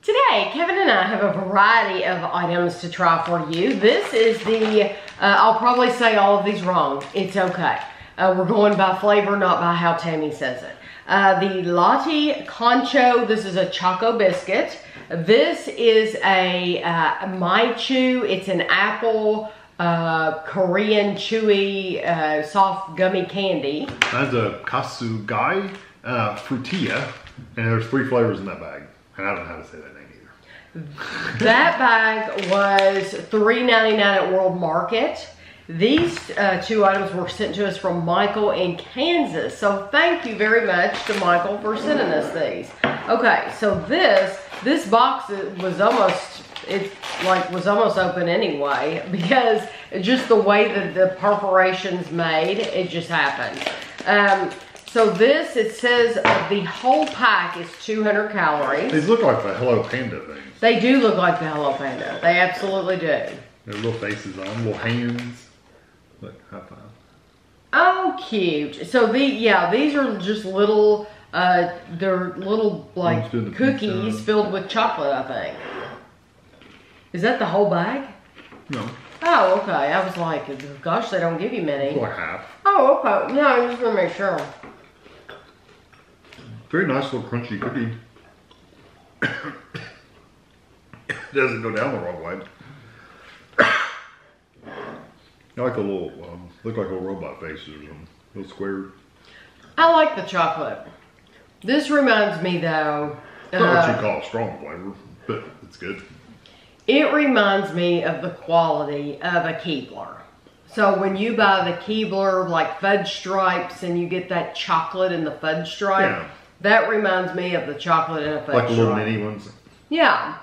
Today, Kevin and I have a variety of items to try for you. This is the, uh, I'll probably say all of these wrong. It's okay. Uh, we're going by flavor, not by how Tami says it. Uh, the Lotte Kancho, this is a Choco biscuit. This is a uh, Chew. It's an apple uh, Korean chewy uh, soft gummy candy. That's a Kasugai uh, Frutia, and there's three flavors in that bag. And I don't know how to say that name either. That bag was $3.99 at World Market. These uh, two items were sent to us from Michael in Kansas. So thank you very much to Michael for sending us these. Okay, so this this box was almost it like was almost open anyway because just the way that the perforations made, it just happened. Um, so this, it says the whole pack is 200 calories. These look like the Hello Panda things. They do look like the Hello Panda. They absolutely do. Their little faces on little hands. Look, high five. Oh, cute. So the yeah, these are just little. Uh, they're little like the cookies pizza. filled with chocolate. I think. Is that the whole bag? No, Oh, okay. I was like, gosh, they don't give you many. like half. Oh, okay. No, I'm just gonna make sure. Very nice little crunchy cookie. Doesn't go down the wrong way. I like a little, um, look like little robot faces or something. Little square. I like the chocolate. This reminds me though. Not what uh, you call a strong flavor, but it's good. It reminds me of the quality of a Keebler. So when you buy the Keebler like fudge stripes and you get that chocolate in the fudge stripe, Yeah. That reminds me of the chocolate in a Like the little mini ones. Yeah.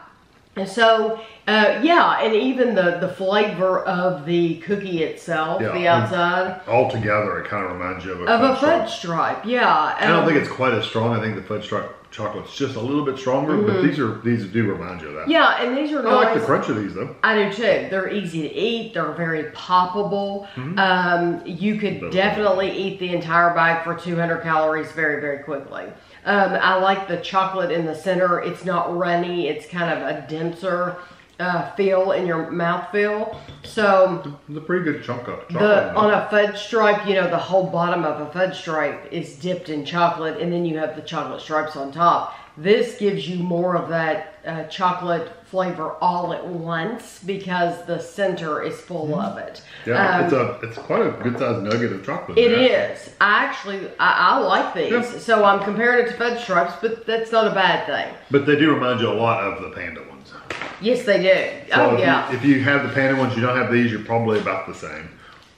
And so, uh, yeah, and even the, the flavor of the cookie itself, Yeah. the outside, All together, it kind of reminds you of a of a fudge fudge stripe. stripe. Yeah. I don't um, think it's quite as strong. I think the fudge stripe chocolate's just a little bit stronger, but these are these do remind you of that. Mm-hmm. Yeah, and these are I like the crunch of these though. I do too. They're easy to eat. They're very poppable. Um, you could definitely eat the entire bag for 200 calories very, very quickly. Um, I like the chocolate in the center. It's not runny. It's kind of a denser uh, feel in your mouth feel. So It's a pretty good chunk of chocolate. the on a fudge stripe, you know, the whole bottom of a fudge stripe is dipped in chocolate, and then you have the chocolate stripes on top. This gives you more of that uh, chocolate flavor all at once because the center is full of it. Yeah, Um, it's a it's quite a good sized nugget of chocolate. it there. is. I actually I, I like these, Yeah. so I'm comparing it to fudge stripes, but that's not a bad thing. But they do remind you a lot of the panda ones. Yes, they do. So oh if yeah. You, if you have the panda ones, you don't have these, you're probably about the same.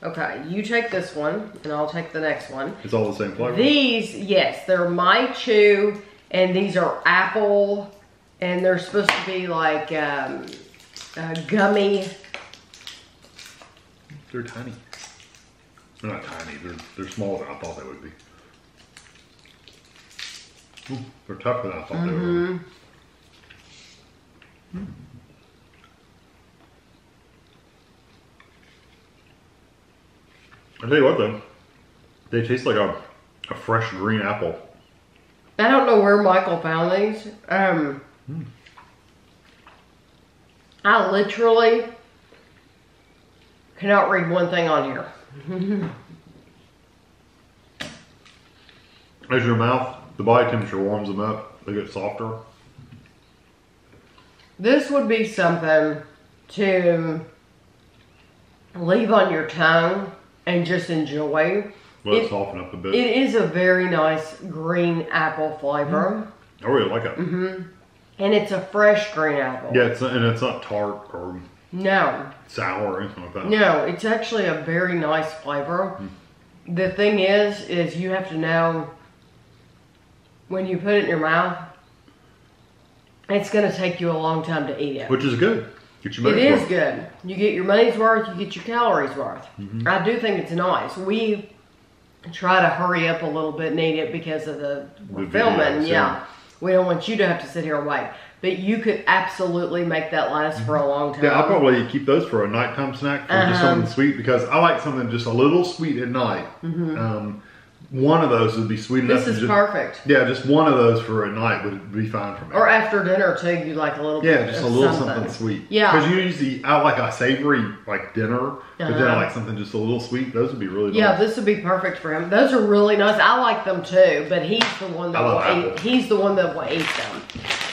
okay, you take this one, and I'll take the next one. It's all the same flavor. These, yes, they're My Chew, and these are apple, and they're supposed to be like um, uh, gummy. They're tiny. They're not tiny. They're they're smaller than I thought they would be. Ooh, they're tougher than I thought they Mm-hmm. were. I tell you what though, they taste like a, a fresh green apple. I don't know where Michael found these. Um, Hmm. I literally cannot read one thing on here. As your mouth, the body temperature warms them up, they get softer. This would be something to leave on your tongue and just enjoy. Let it, It- soften up a bit. It is a very nice green apple flavor. Mm-hmm. I really like it. Mm-hmm. And it's a fresh green apple. Yeah, it's and it's not tart or No, sour or anything like that. no, it's actually a very nice flavor. The thing is, is you have to know when you put it in your mouth, it's going to take you a long time to eat it. Which is good. Get your It is worth. good. You get your money's worth, you get your calories worth. Mm-hmm. I do think it's nice. We try to hurry up a little bit and eat it because of the, The filming. videos, yeah. yeah. We don't want you to have to sit here and wait. But you could absolutely make that last for a long time. Mm-hmm. Yeah, I'll probably keep those for a nighttime snack for just Uh-huh. something sweet because I like something just a little sweet at night. Mm-hmm. Um, one of those would be sweet enough. This is just, perfect. Yeah, just one of those for a night would be fine for me. Or after dinner too, you like a little yeah, bit just of a little something. something, sweet. Yeah. because you usually I like a savory like dinner, but then I Uh-huh. like something just a little sweet. Those would be really Yeah, nice. this would be perfect for him. Those are really nice. I like them too, but he's the one that will eat. He's the one that will eat them.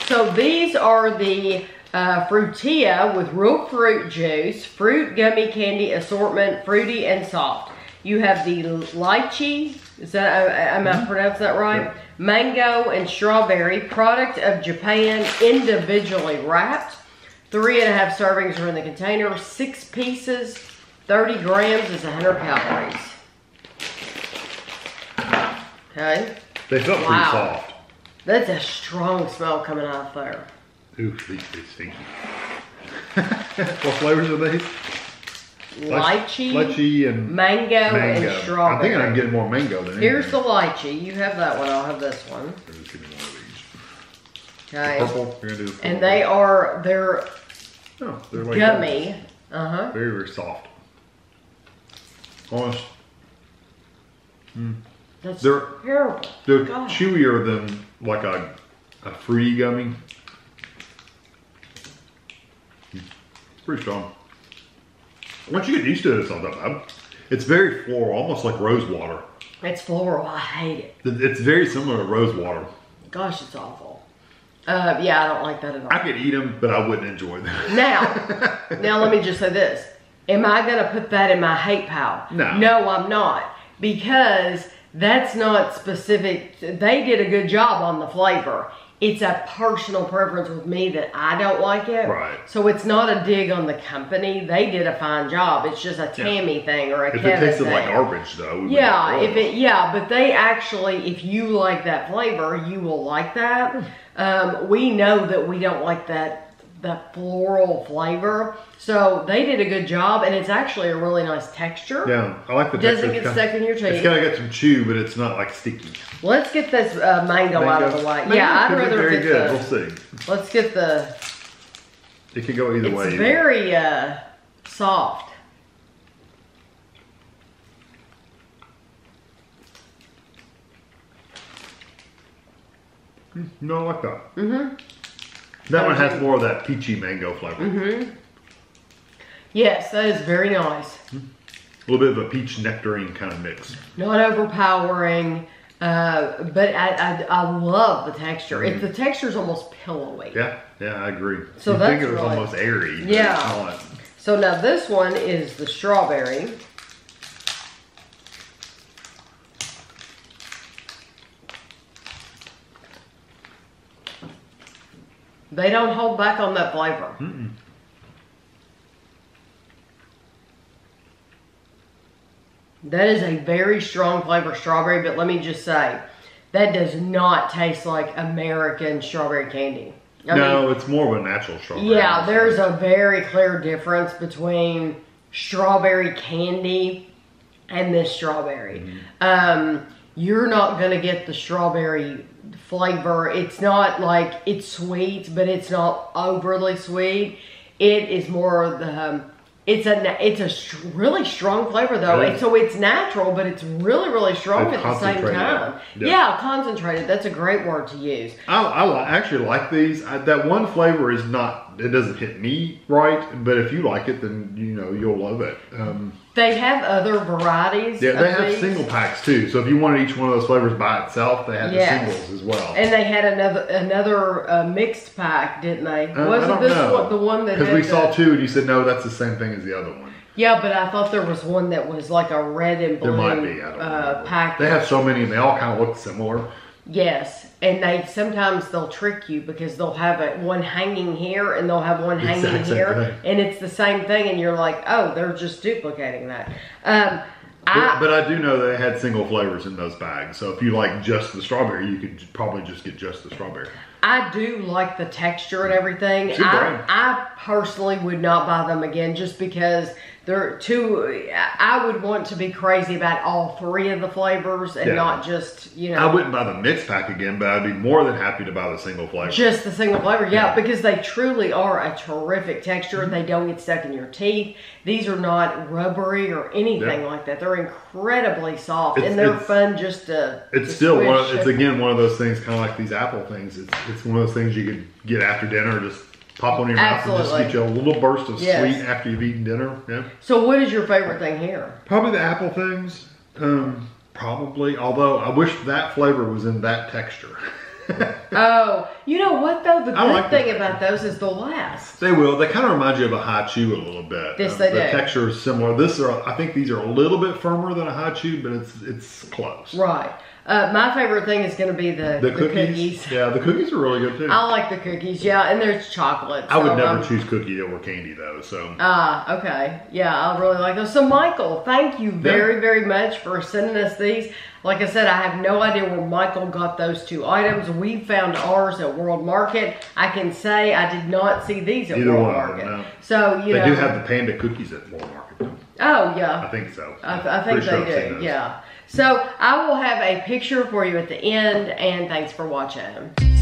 So these are the uh, Frutia with real fruit juice, fruit gummy candy assortment, fruity and soft. You have the lychee. Is that uh, am I pronouncing that right? Yeah. Mango and strawberry, product of Japan, individually wrapped. Three and a half servings are in the container. Six pieces, 30 grams is 100 calories. Okay, They felt pretty soft. that's a strong smell coming out there. Ooh, these stinky. what flavors are these? Lychee, lychee and mango, mango. and strawberry. I think I'm getting more mango than Here's the anything. lychee. You have that one. I'll have this one. Just give one of these. Okay. Purple. Gonna do the purple. And they are they're Oh, they're like gummy. Uh huh. Very, very soft. Almost. That's They're- terrible. They're God. chewier than like a, a fruity gummy. It's pretty strong. Once you get used to it, it's not that bad. It's very floral, almost like rose water. It's floral. I hate it. It- It's very similar to rose water. Gosh, it's awful. Uh, yeah, I don't like that at all. I could eat them, but I wouldn't enjoy them. Now, now let me just say this. Am I going to put that in my hate pile? No. No, I'm not. Because that's not specific. They did a good job on the flavor. It's a personal preference with me that I don't like it. Right. So it's not a dig on the company. They did a fine job. It's just a Tami thing or a if Kevin it tasted thing. like garbage, though. Yeah, if it yeah, but they actually, if you like that flavor, you will like that. Um, we know that we don't like that that floral flavor, so they did a good job, and it's actually a really nice texture. Yeah, I like the texture. Doesn't texture. get It's stuck in your It's teeth. kind of got some chew, but it's not like sticky. Let's get this uh, mango, out of the way. Mango yeah, I'd rather very good. the. We'll see. Let's get the. It could go either It's way. It's very uh, soft. No, I like that. Mm-hmm. That one has more of that peachy mango flavor. Mm-hmm. Yes, that is very nice. A little bit of a peach nectarine kind of mix. not overpowering. Uh, but I, I, I love the texture. It, the texture is almost pillowy. Yeah, yeah, I agree. So You'd that's think it was really- almost airy. Yeah. So now this one is the strawberry. They don't hold back on that flavor. That is a very strong flavor strawberry, but let me just say, that does not taste like American strawberry candy. I mean, no, it's more of a natural strawberry. yeah, there's a very clear difference between strawberry candy and this strawberry. Um, you're not gonna get the strawberry flavor. It's not like it's sweet, but it's not overly sweet. It is more the um, it's a it's a really strong flavor though, and so it's natural, but it's really really strong It's at the same time. Yeah. yeah, concentrated. That's a great word to use. I, I actually like these. I, that one flavor is not. It doesn't hit me right, but if you like it, then you know you'll love it. Um, They have other varieties. yeah, they have these. single packs too. So if you wanted each one of those flavors by itself, they have Yes. the singles as well. And they had another another uh, mixed pack, didn't they? Uh, Wasn't this know. one, the one that Because we the, saw two, and you said no, that's the same thing as the other one. Yeah, but I thought there was one that was like a red and blue. There might be. I don't uh, pack. They have so many, and they all kind of look similar. Yes, and they sometimes they'll trick you because they'll have it one hanging here and they'll have one hanging Exact same here, and it's the same thing, and you're like, oh, they're just duplicating that. Um, But, I but I do know they had single flavors in those bags. So if you like just the strawberry, you could probably just get just the strawberry. I do like the texture and everything. A I. I personally would not buy them again just because there are two. I would want to be crazy about all three of the flavors and Yeah. not just you know. I wouldn't buy the mix pack again, but I'd be more than happy to buy the single flavor. Just the single flavor, yeah, Yeah. because they truly are a terrific texture. Mm-hmm. They don't get stuck in your teeth. These are not rubbery or anything Yeah. like that. They're incredibly soft It's- and they're fun just to. It's to still one. Of, it's again one of those things, kind of like these apple things. It's it's one of those things you could get after dinner, just pop on your mouth and Absolutely. just get you a little burst of Yes. sweet after you've eaten dinner. Yeah, So, what is your favorite thing here? probably the apple things. Um, probably. Although I wish that flavor was in that texture. Oh, you know what though? The I good like thing about those is the last. They will. They kind of remind you of a Hi-Chew a little bit. Yes, Uh, they the do. texture is similar. This are. I think these are a little bit firmer than a Hi-Chew, but it's it's close. Right. Uh, my favorite thing is going to be the, The the cookies, cookies. yeah, the cookies are really good too. I like the cookies, yeah, and there's chocolate. I would never um, choose cookie over candy though. So Ah, okay. Yeah, I really like those. So, Michael, thank you very, very much for sending us these. Like I said, I have no idea where Michael got those two items. We found ours at World Market. I can say I did not see these at Either World Market. them, no. So, you they know. do have the panda cookies at Walmart. Though. Oh, yeah. I think so. I, I think Pretty they seen do. Yeah. So, I will have a picture for you at the end, and thanks for watching.